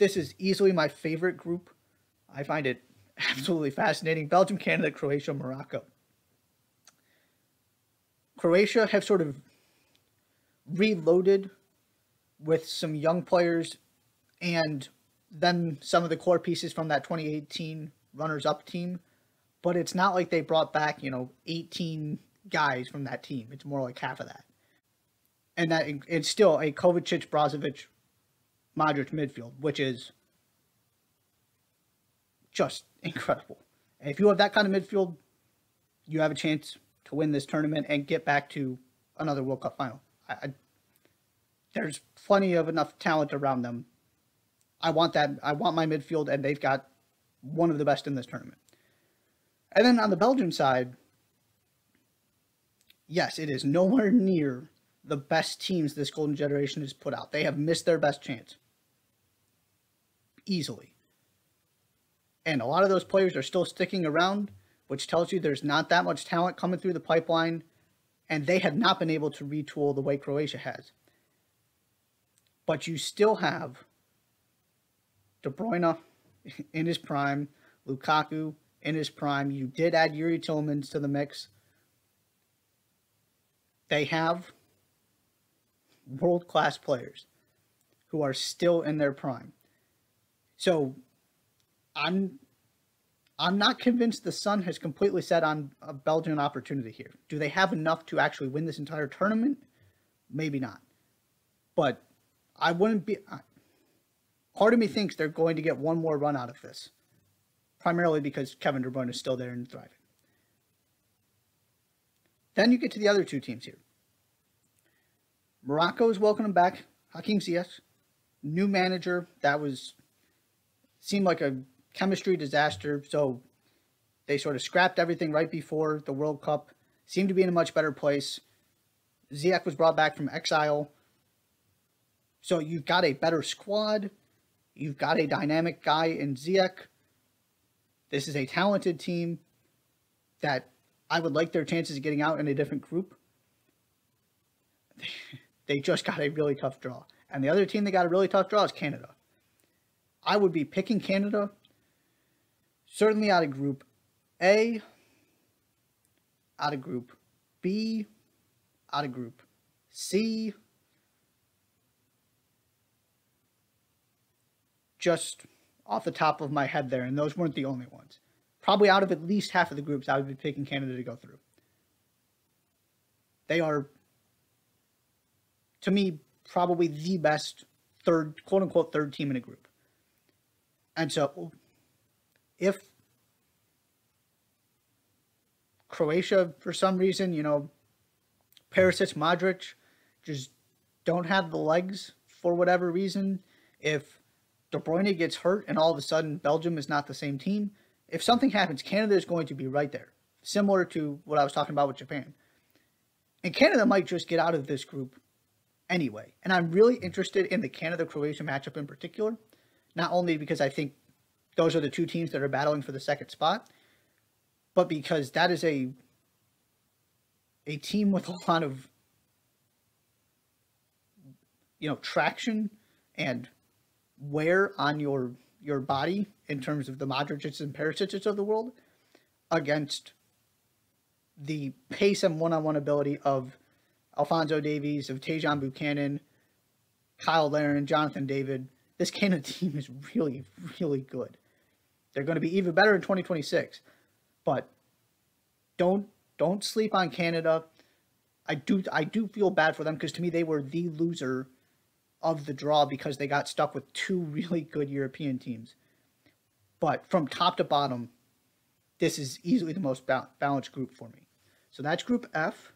this is easily my favorite group. I find it absolutely fascinating. Belgium, Canada, Croatia, Morocco. Croatia have sort of reloaded with some young players and then some of the core pieces from that 2018 runners up team. But it's not like they brought back, you know, 18 guys from that team. It's more like half of that. And that it's still a Kovacic, Brozovic, Modric midfield, which is just incredible. And if you have that kind of midfield, you have a chance to win this tournament and get back to another World Cup final. I, I, there's plenty of enough talent around them. I want that. I want my midfield, and they've got one of the best in this tournament. And then on the Belgian side, yes, it is nowhere near the best teams this golden generation has put out. They have missed their best chance. Easily. And a lot of those players are still sticking around, which tells you there's not that much talent coming through the pipeline, and they have not been able to retool the way Croatia has. But you still have De Bruyne in his prime, Lukaku in his prime. You did add Youri Tielemans to the mix. They have world class players who are still in their prime. So I'm I'm not convinced the sun has completely set on a Belgian opportunity here. Do they have enough to actually win this entire tournament? Maybe not. But I wouldn't be part of me thinks they're going to get one more run out of this. Primarily because Kevin De Bruyne is still there and thriving. Then you get to the other two teams here. Morocco is welcoming back Hakim Ziyech, new manager. That was seemed like a chemistry disaster. So they sort of scrapped everything right before the World Cup. Seemed to be in a much better place. Ziyech was brought back from exile. So you've got a better squad. You've got a dynamic guy in Ziyech. This is a talented team that I would like their chances of getting out in a different group. They just got a really tough draw. And the other team that got a really tough draw is Canada. I would be picking Canada certainly out of Group A, out of Group B, out of Group C. Just off the top of my head there, and those weren't the only ones. Probably out of at least half of the groups, I would be picking Canada to go through. They are to me, probably the best third, quote unquote, third team in a group. And so, if Croatia, for some reason, you know, Perisic, Modric just don't have the legs for whatever reason, if De Bruyne gets hurt and all of a sudden Belgium is not the same team, if something happens, Canada is going to be right there. Similar to what I was talking about with Japan. And Canada might just get out of this group anyway. And I'm really interested in the Canada Croatia matchup in particular, not only because I think those are the two teams that are battling for the second spot, but because that is a a team with a lot of you know traction and wear on your your body in terms of the Modric's and Perisic's of the world against the pace and one-on-one ability of Alphonso Davies, of Tajon Buchanan, Cyle Larin, Jonathan David. This Canada team is really, really good. They're going to be even better in 2026. But don't don't sleep on Canada. I do I do feel bad for them because to me they were the loser of the draw because they got stuck with two really good European teams. But from top to bottom, this is easily the most balanced group for me. So that's Group F.